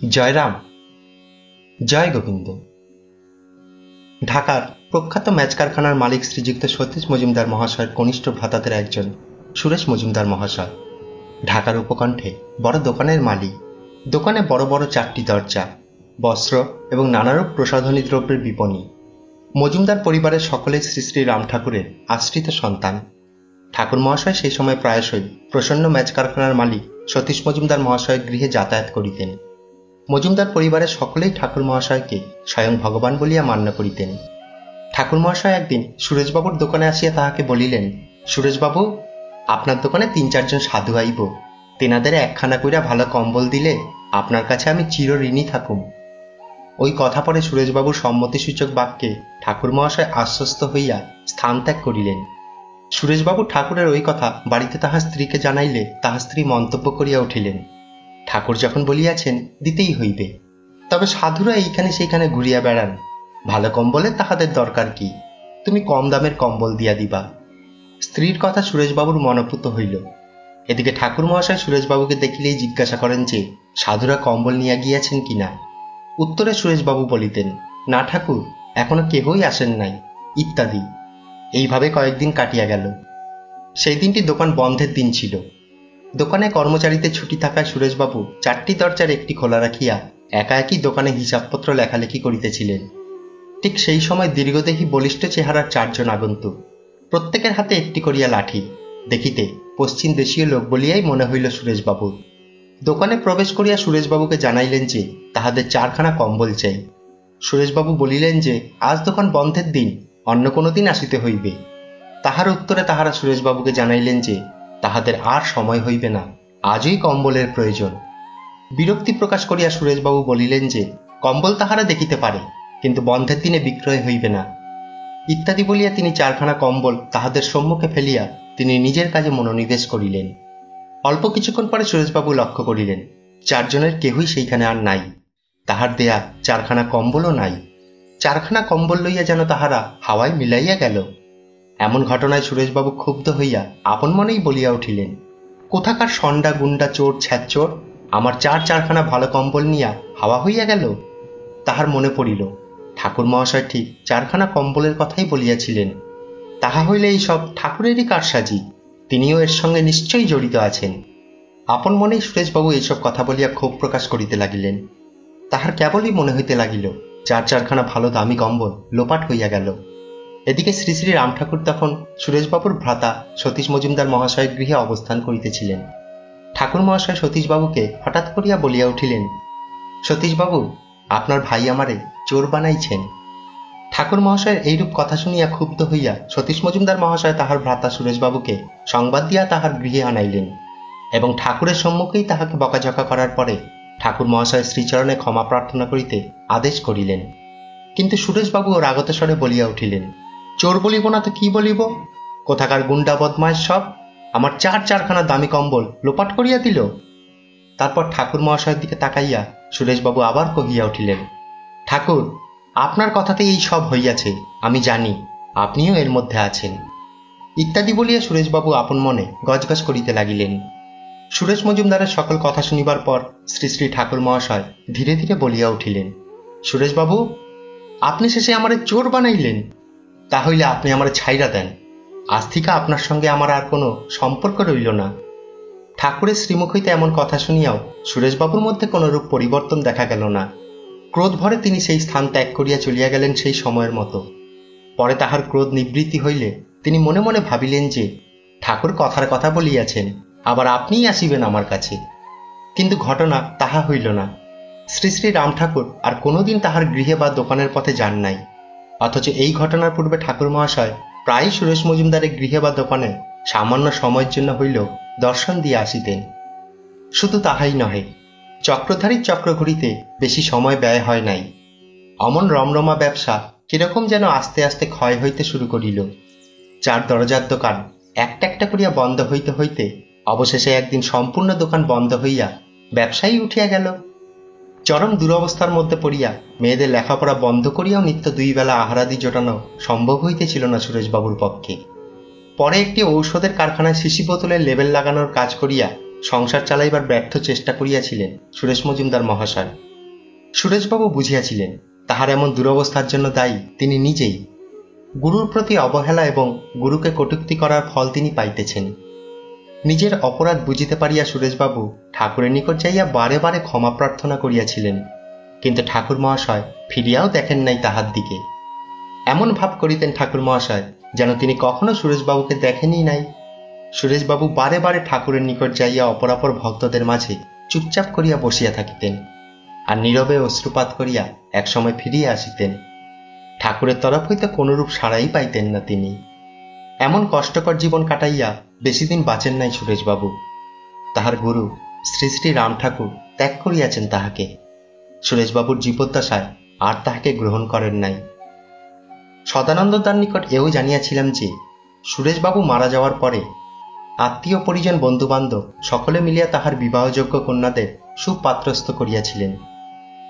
জয়রাম, জয় গোবিন্দ। ঢাকার প্রখ্যাত ম্যাচ কারখানার মালিক শ্রীযুক্ত সতীশ মজুমদার মহাশয়ের কনিষ্ঠ ভ্রাতাদের একজন সুরেশ মজুমদার মহাশয়। ঢাকার উপকণ্ঠে বড় দোকানের মালিক, দোকানে বড় বড় চারটি দরজা, বস্ত্র এবং নানারূপ প্রসাধনী দ্রব্যের বিপণী। মজুমদার পরিবারের সকলেই শ্রী শ্রী রাম ঠাকুরের আশ্রিত সন্তান। ঠাকুর মহাশয় সেই সময় প্রায়শই প্রসন্ন ম্যাচ কারখানার মালিক সতীশ মজুমদার মহাশয়ের গৃহে যাতায়াত করিতেন। মজুমদার পরিবারের সকলেই ঠাকুর মহাশয়কে স্বয়ং ভগবান বলিয়া মান্য করিতেন। ঠাকুর মহাশয় একদিন সুরেশবাবুর দোকানে আসিয়া তাহাকে বলিলেন, সুরেশবাবু, আপনার দোকানে তিন চারজন সাধু আইব। তেনাদের একখানা কইরা ভালো কম্বল দিলে আপনার কাছে আমি চির ঋণী থাকুম। ওই কথা পরে সুরেশবাবুর সম্মতিসূচক বাক্যে ঠাকুর মহাশয় আশ্বস্ত হইয়া স্থান ত্যাগ করিলেন। সুরেশবাবু ঠাকুরের ওই কথা বাড়িতে তাহার স্ত্রীকে জানাইলে তাহার স্ত্রী মন্তব্য করিয়া উঠিলেন। ঠাকুর যখন বলিয়াছেন, দিতেই হইবে। তবে সাধুরা এইখানে সেইখানে ঘুরিয়া বেড়ান। ভালো কম্বলে তাহাদের দরকার কি? তুমি কম দামের কম্বল দিয়া দিবা। স্ত্রীর কথা সুরেশবাবুর মনোপুত হইল। এদিকে ঠাকুর মহাশয় সুরেশবাবুকে দেখিলেই জিজ্ঞাসা করেন যে, সাধুরা কম্বল নিয়ে গিয়াছেন কিনা? উত্তরে সুরেশবাবু বলিতেন, না ঠাকুর, এখনও কেহই আসেন নাই। ইত্যাদি। এইভাবে কয়েকদিন কাটিয়া গেল। সেই দিনটি দোকান বন্ধের দিন ছিল। দোকানে কর্মচারীতে ছুটি থাকায় সুরেশবাবু চারটি দরজার একটি খোলা রাখিয়া একা একই দোকানে হিসাবপত্র লেখালেখি করিতেছিলেন। ঠিক সেই সময় দীর্ঘদেহী বলিষ্ঠ চেহারার চারজন আগন্তুক। প্রত্যেকের হাতে একটি করিয়া লাঠি। দেখিতে পশ্চিম দেশীয় লোক বলিয়াই মনে হইল সুরেশবাবুর। দোকানে প্রবেশ করিয়া সুরেশবাবুকে জানাইলেন যে তাহাদের চারখানা কম্বল চাই। সুরেশবাবু বলিলেন যে, আজ দোকান বন্ধের দিন, অন্য কোনো দিন আসিতে হইবে। তাহার উত্তরে তাহারা সুরেশবাবুকে জানাইলেন যে তাহাদের আর সময় হইবে না, আজই কম্বলের প্রয়োজন। বিরক্তি প্রকাশ করিয়া সুরেশবাবু বলিলেন যে, কম্বল তাহারা দেখিতে পারে, কিন্তু বন্ধের দিনে বিক্রয় হইবে না। ইত্যাদি বলিয়া তিনি চারখানা কম্বল তাহাদের সম্মুখে ফেলিয়া তিনি নিজের কাজে মনোনিবেশ করিলেন। অল্প কিছুক্ষণ পরে সুরেশবাবু লক্ষ্য করিলেন, চারজনের কেহই সেইখানে আর নাই। তাহার দেয়া চারখানা কম্বলও নাই। চারখানা কম্বল লইয়া যেন তাহারা হাওয়ায় মিলাইয়া গেল এমন ঘটনায় সুরেশবাবু ক্ষুব্ধ হইয়া আপন মনেই বলিয়া উঠিলেন, কোথাকার সন্ডা, গুন্ডা, চোর ছ্যাচোর আমার চার চারখানা ভালো কম্বল নিয়া হাওয়া হইয়া গেল? তাহার মনে পড়িল, ঠাকুর মহাশয় ঠিক চারখানা কম্বলের কথাই বলিয়াছিলেন। তাহা হইলে এই সব ঠাকুরেরই কারসাজি, তিনিও এর সঙ্গে নিশ্চয়ই জড়িত আছেন। আপন মনেই সুরেশবাবু এইসব কথা বলিয়া ক্ষোভ প্রকাশ করিতে লাগিলেন। তাহার কেবলই মনে হইতে লাগিল, চার চারখানা ভালো দামি কম্বল লোপাট হইয়া গেল। এদিকে শ্রী শ্রী রাম ঠাকুর তখন সুরেশবাবুর ভ্রাতা সতীশ মজুমদার মহাশয়ের গৃহে অবস্থান করিতেছিলেন। ঠাকুর মহাশয় সতীশবাবুকে হঠাৎ করিয়া বলিয়া উঠিলেন, সতীশবাবু, আপনার ভাই আমারে চোর বানাইছেন। ঠাকুর মহাশয়ের এইরূপ কথা শুনিয়া ক্ষুব্ধ হইয়া সতীশ মজুমদার মহাশয় তাহার ভ্রাতা সুরেশবাবুকে সংবাদ দিয়া তাহার গৃহে আনাইলেন এবং ঠাকুরের সম্মুখেই তাহাকে বকাঝকা করার পরে ঠাকুর মহাশয় শ্রীচরণে ক্ষমা প্রার্থনা করিতে আদেশ করিলেন। কিন্তু সুরেশবাবু ও রাগত স্বরে বলিয়া উঠিলেন চোর বলিব না তো কি বলিব? কোথাকার গুন্ডা বদমাস সব? আমার চার চারখানা দামি কম্বল লোপাট করিয়া দিল। তারপর ঠাকুর মহাশয়ের দিকে তাকাইয়া সুরেশবাবু আবার কহিয়া উঠিলেন, ঠাকুর, আপনার কথাতে এই সব হইয়াছে, আমি জানি, আপনিও এর মধ্যে আছেন ইত্যাদি বলিয়া সুরেশবাবু আপন মনে গজগজ করিতে লাগিলেন। সুরেশ মজুমদারের সকল কথা শুনিবার পর শ্রী শ্রী ঠাকুর মহাশয় ধীরে ধীরে বলিয়া উঠিলেন, সুরেশবাবু, আপনি শেষে আমারে চোর বানাইলেন তাহলে আপনি আমার ছাইরা দেন। আজ থেকে আপনার সঙ্গে আমার আর কোনো সম্পর্ক রইল না। ঠাকুরের শ্রীমুখ হইতে এমন কথা শুনিয়াও সুরেশবাবুর মধ্যে কোনো রূপ পরিবর্তন দেখা গেল না। ক্রোধ ভরে তিনি সেই স্থান ত্যাগ করিয়া চলিয়া গেলেন সেই সময়ের মতো। পরে তাহার ক্রোধ নিবৃত্তি হইলে তিনি মনে মনে ভাবিলেন যে, ঠাকুর কথার কথা বলিয়াছেন, আবার আপনিই আসিবেন আমার কাছে। কিন্তু ঘটনা তাহা হইল না। শ্রী শ্রী রাম ঠাকুর আর কোনোদিন তাহার গৃহে বা দোকানের পথে যান নাই। অথচ এই ঘটনার পূর্বে ঠাকুর মহাশয় প্রায়ই সুরেশ মজুমদারের গৃহে বা দোকানে সামান্য সময়ের জন্য হইল দর্শন দিয়ে আসিতেন। শুধু তাহাই নহে, চক্রধারীর চক্র ঘুরিতে বেশি সময় ব্যয় হয় নাই। অমন রমরমা ব্যবসা কীরকম যেন আস্তে আস্তে ক্ষয় হইতে শুরু করিল। চার দরজার দোকান একটা একটা করিয়া বন্ধ হইতে হইতে অবশেষে একদিন সম্পূর্ণ দোকান বন্ধ হইয়া ব্যবসায়ী উঠিয়া গেল। চরম দুরবস্থার মধ্যে পড়িয়া মেয়েদের লেখাপড়া বন্ধ করিয়াও নিত্য দুই বেলা আহারাদি জোটানো সম্ভব হইতেছিল না সুরেশবাবুর পক্ষে। পরে একটি ঔষধের কারখানায় শিশি বোতলের লেবেল লাগানোর কাজ করিয়া সংসার চালাইবার ব্যর্থ চেষ্টা করিয়াছিলেন সুরেশ মজুমদার মহাশয়। সুরেশবাবু বুঝিয়াছিলেন, তাহার এমন দুরবস্থার জন্য দায়ী তিনি নিজেই। গুরুর প্রতি অবহেলা এবং গুরুকে কটূক্তি করার ফল তিনি পাইতেছেন। নিজের অপরাধ বুঝিতে পারিয়া সুরেশবাবু ঠাকুরের নিকট যাইয়া বারে বারে ক্ষমা প্রার্থনা করিয়াছিলেন। কিন্তু ঠাকুর মহাশয় ফিরিয়াও দেখেন নাই তাহার দিকে। এমন ভাব করিতেন ঠাকুর মহাশয়, যেন তিনি কখনো সুরেশবাবুকে দেখেনই নাই। সুরেশবাবু বারে বারে ঠাকুরের নিকট যাইয়া অপরাপর ভক্তদের মাঝে চুপচাপ করিয়া বসিয়া থাকিতেন আর নীরবে অশ্রুপাত করিয়া একসময় ফিরিয়া আসিতেন। ঠাকুরের তরফ হইতে কোনরূপ সাড়াই পাইতেন না তিনি। এমন কষ্টকর জীবন কাটাইয়া বেশি দিন বাঁচেন নাই সুরেশবাবু। তাহার গুরু শ্রী শ্রী রাম ঠাকুর ত্যাগ করিয়াছেন তাহাকে। সুরেশবাবুর জীবদ্দশায় আর তাহাকে গ্রহণ করেন নাই। সদানন্দ তার নিকট এও জানিয়াছিলাম যে, সুরেশবাবু মারা যাওয়ার পরে আত্মীয় পরিজন বন্ধুবান্ধব সকলে মিলিয়া তাহার বিবাহযোগ্য কন্যাদের সুপাত্রস্থ করিয়াছিলেন।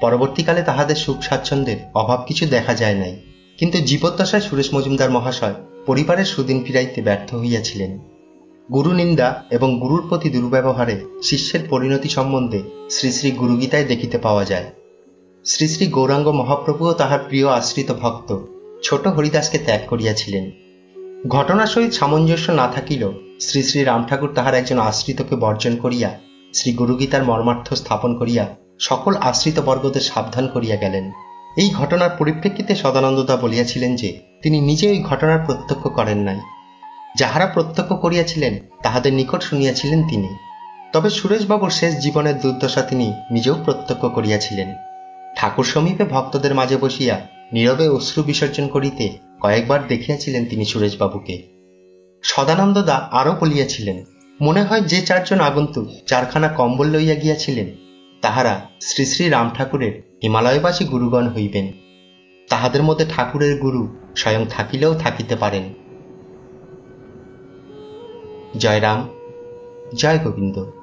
পরবর্তীকালে তাহাদের সুখ স্বাচ্ছন্দ্যের অভাব কিছু দেখা যায় নাই। কিন্তু জীবদ্দশায় সুরেশ মজুমদার মহাশয় পরিবারের সুদিন ফিরাইতে ব্যর্থ হইয়াছিলেন। গুরু নিন্দা এবং গুরুর প্রতি দুর্ব্যবহারে শিষ্যের পরিণতি সম্বন্ধে শ্রী শ্রী গুরুগীতায় দেখিতে পাওয়া যায়। শ্রী শ্রী গৌরাঙ্গ মহাপ্রভুও তাহার প্রিয় আশ্রিত ভক্ত, ছোট হরিদাসকে ত্যাগ করিয়াছিলেন। ঘটনার সহিত সামঞ্জস্য না থাকিলেও শ্রী শ্রী রাম ঠাকুর তাহার একজন আশ্রিতকে বর্জন করিয়া শ্রী গুরুগীতার মর্মার্থ স্থাপন করিয়া সকল আশ্রিত বর্গদের সাবধান করিয়া গেলেন। এই ঘটনার পরিপ্রেক্ষিতে সদানন্দদা বলিয়াছিলেন যে, তিনি নিজে ওই ঘটনার প্রত্যক্ষ করেন নাই। যাহারা প্রত্যক্ষ করিয়াছিলেন, তাহাদের নিকট শুনিয়াছিলেন তিনি। তবে সুরেশবাবুর শেষ জীবনের দুর্দশা তিনি নিজেও প্রত্যক্ষ করিয়াছিলেন। ঠাকুর সমীপে ভক্তদের মাঝে বসিয়া নীরবে অশ্রু বিসর্জন করিতে কয়েকবার দেখিয়াছিলেন তিনি সুরেশবাবুকে। সদানন্দদা আরও বলিয়াছিলেন, মনে হয় যে চারজন আগন্তুক চারখানা কম্বল লইয়া গিয়াছিলেন, তাহারা শ্রী শ্রী রাম ঠাকুরের হিমালয়বাসী গুরুগণ হইবেন। তাহাদের মধ্যে ঠাকুরের গুরু স্বয়ং থাকিলেও থাকিতে পারেন। জয়রাম জয় গোবিন্দ।